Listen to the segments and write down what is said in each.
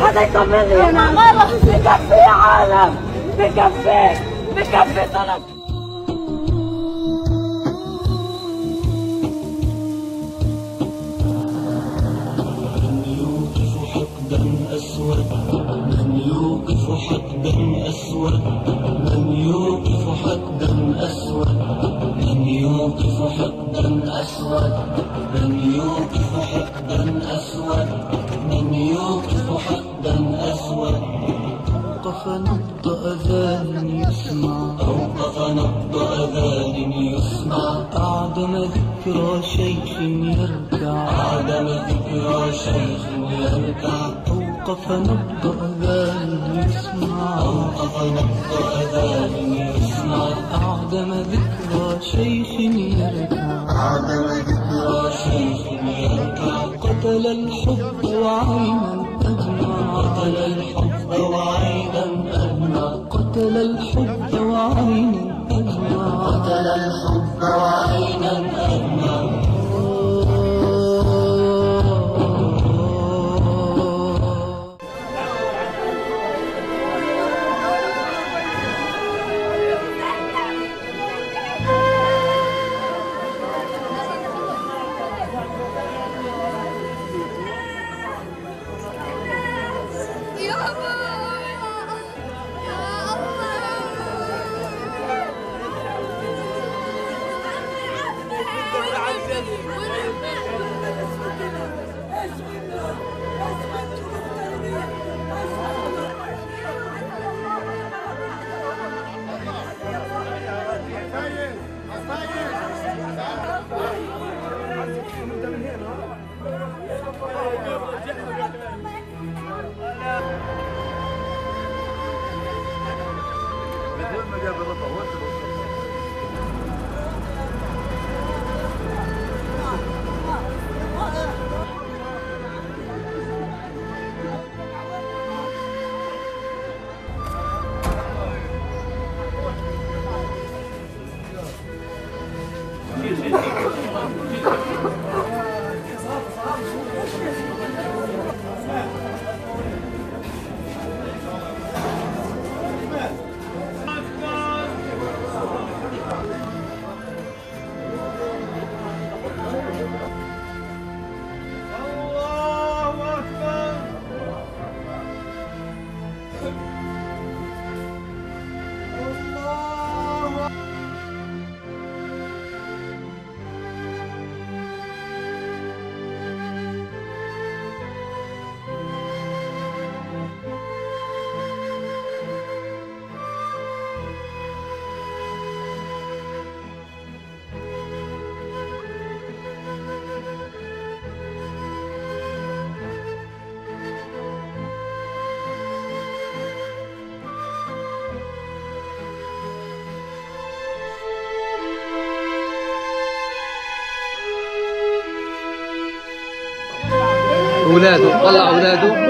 هذا يكمل هنا بكفي يا عالم. بكفي. بكفي طلب. أسود من يوقف حقدا أسود. من يوقف حقدا أسود. من يوقف حقدا أسود. أوقف نبض أذان يسمع. أوقف نبض أذان يسمع أعدم ذكرى شيخ يركع. أعدم ذكرى شيخ يركع أوقف نبض أذان يسمع. أوقف نبض أذان يسمع أعدم ذكرى شيخ يركع. أعدم ذكرى شيخ يركع قتل الحب وعينا أدمع قتل الحب وعينا قتل الحب أدمع قتل الحب أولاده طلع أولاده.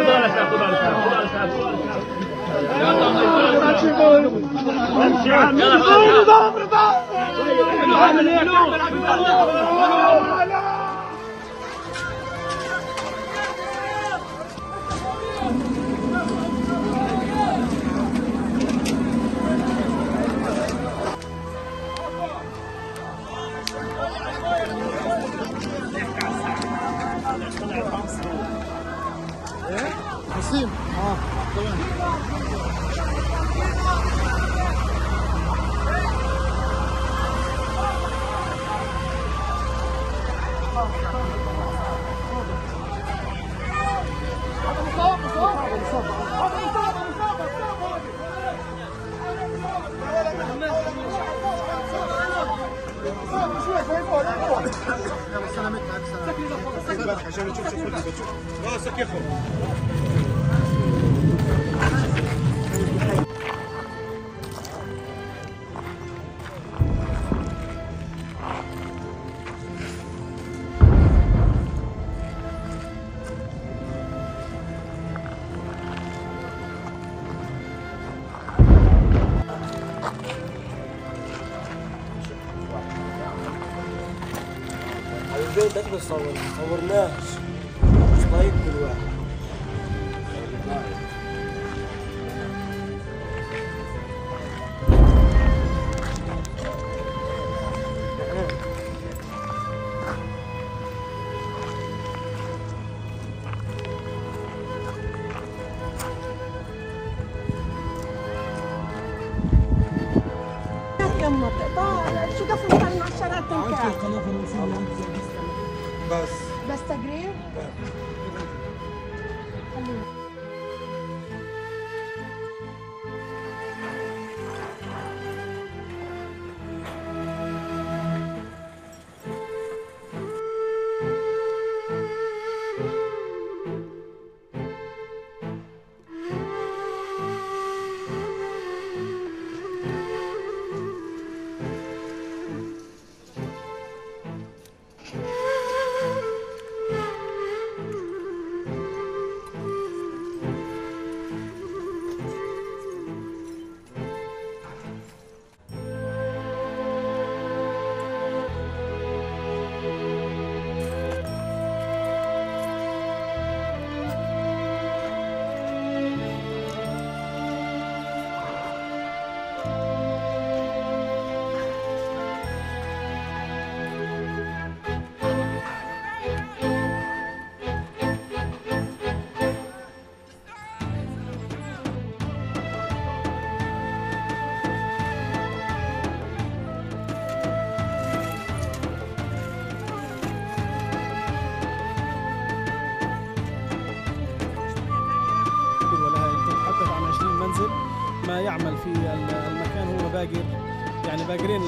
Sim. Ó, tá vendo? Vamos, vamos, vamos. شوف شوف شوف شوف راسك يا خو البيت ده بتصور ما صورناش مش طايق كل واحد يما طالع شو قفل مع الشارع تنكا بس. بس تقرير تتحدث عن 20 منزل ما يعمل في المكان هو باقر يعني باقرين